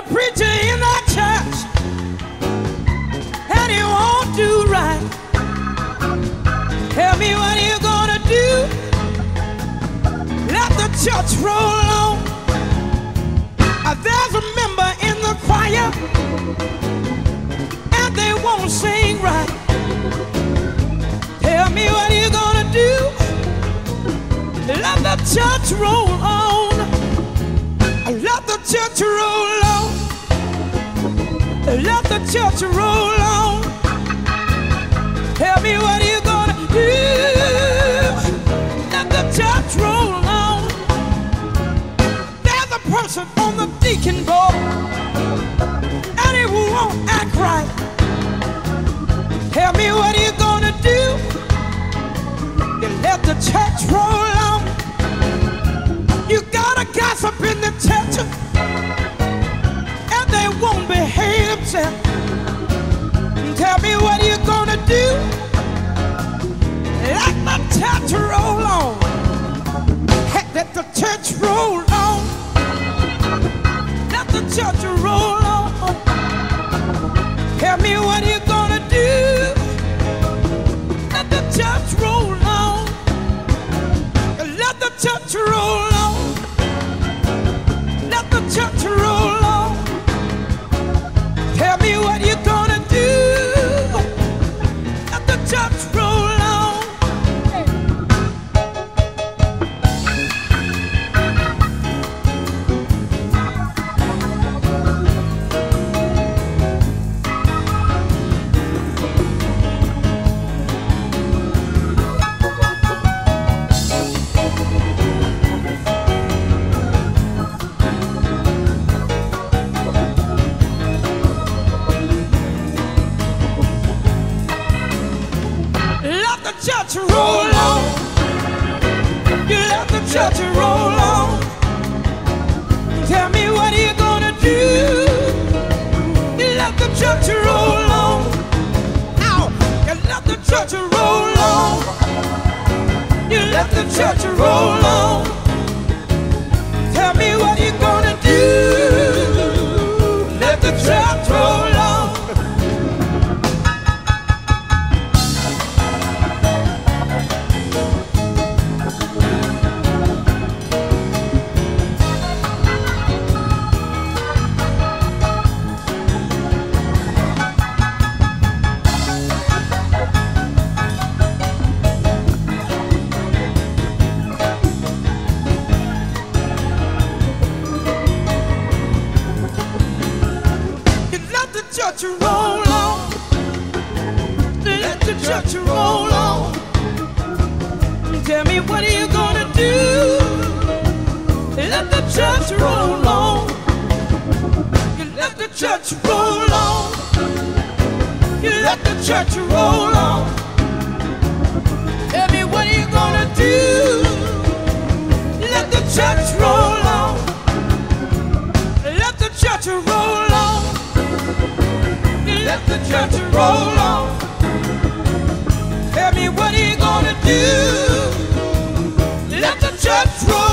a preacher in that church, and he won't do right. Tell me what you gonna do. Let the church roll on. There's a member in the choir, and they won't sing right. Tell me what you gonna do. Let the church roll on. Let the church roll on. Let the church roll on. Tell me what you gonna do. Let the church roll on. There's a person on the deacon board, and he won't act right. Tell me what you gonna do. You let the church roll Tell me what you gonna do. Let the church roll on. Let the church roll on. Let the church roll on. Tell me what you roll on. You let the church roll on. Tell me what you gonna do. You let the church roll on. Ow! You let the church roll on. You let the church roll on. Church roll on. Let the church roll on. Tell me what are you gonna do? Let the church roll on. You let the church roll on. You let the church roll on. Tell me what are you gonna do? Let the church roll on. Let the church roll on. Let the church roll on. Tell me what are you gonna do? Let the church roll